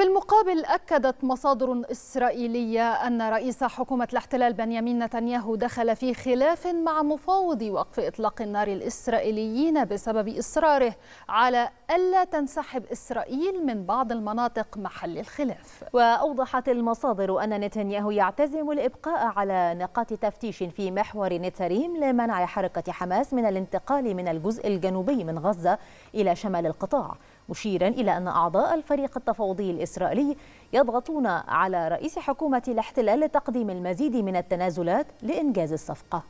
في المقابل أكدت مصادر إسرائيلية أن رئيس حكومة الاحتلال بنيامين نتنياهو دخل في خلاف مع مفاوضي وقف إطلاق النار الإسرائيليين بسبب إصراره على ألا تنسحب إسرائيل من بعض المناطق محل الخلاف. وأوضحت المصادر أن نتنياهو يعتزم الإبقاء على نقاط تفتيش في محور نتريم لمنع حركة حماس من الانتقال من الجزء الجنوبي من غزة إلى شمال القطاع. مشيرا إلى أن أعضاء الفريق التفاوضي الإسرائيلي يضغطون على رئيس حكومة الاحتلال لتقديم المزيد من التنازلات لإنجاز الصفقة.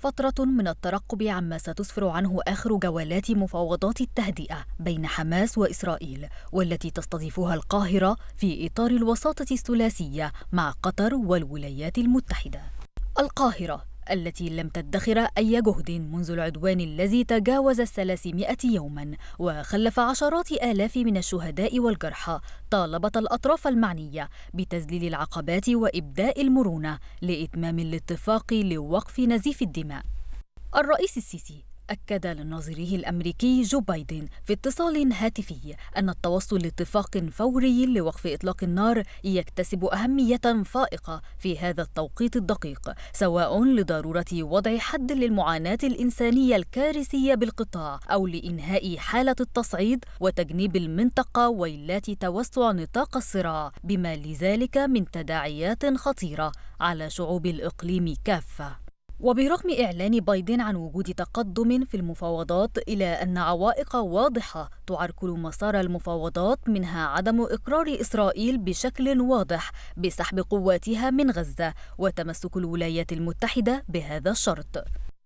فترة من الترقب عما ستسفر عنه آخر جولات مفاوضات التهدئة بين حماس وإسرائيل والتي تستضيفها القاهرة في إطار الوساطة الثلاثية مع قطر والولايات المتحدة. القاهرة التي لم تدخر أي جهد منذ العدوان الذي تجاوز الثلاثمائة يوما وخلف عشرات آلاف من الشهداء والجرحى طالبت الأطراف المعنية بتذليل العقبات وإبداء المرونة لإتمام الاتفاق لوقف نزيف الدماء. الرئيس السيسي أكد لناظريه الأمريكي جو بايدن في اتصال هاتفي أن التوصل لاتفاق فوري لوقف إطلاق النار يكتسب أهمية فائقة في هذا التوقيت الدقيق سواء لضرورة وضع حد للمعاناة الإنسانية الكارثية بالقطاع أو لإنهاء حالة التصعيد وتجنيب المنطقة ويلات توسع نطاق الصراع بما لذلك من تداعيات خطيرة على شعوب الإقليم كافة. وبرغم إعلان بايدن عن وجود تقدم في المفاوضات إلى أن عوائق واضحة تعرقل مسار المفاوضات منها عدم إقرار إسرائيل بشكل واضح بسحب قواتها من غزة وتمسك الولايات المتحدة بهذا الشرط.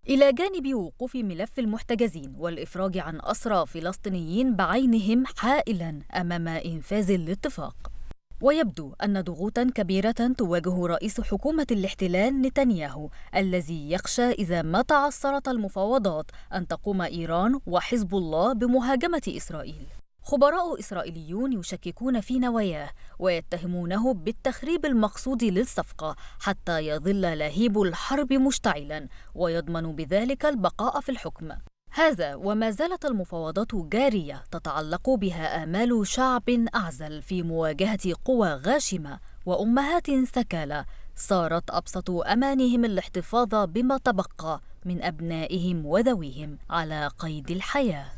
إلى جانب وقوف ملف المحتجزين والإفراج عن أسرى فلسطينيين بعينهم حائلا أمام إنفاذ الاتفاق. ويبدو أن ضغوطا كبيرة تواجه رئيس حكومة الاحتلال نتنياهو الذي يخشى إذا ما تعثرت المفاوضات أن تقوم إيران وحزب الله بمهاجمة إسرائيل. خبراء إسرائيليون يشككون في نواياه ويتهمونه بالتخريب المقصود للصفقة حتى يظل لهيب الحرب مشتعلا ويضمن بذلك البقاء في الحكم. هذا وما زالت المفاوضات جارية تتعلق بها آمال شعب أعزل في مواجهة قوى غاشمة وأمهات ثكالى صارت أبسط أمانهم الاحتفاظ بما تبقى من أبنائهم وذويهم على قيد الحياة.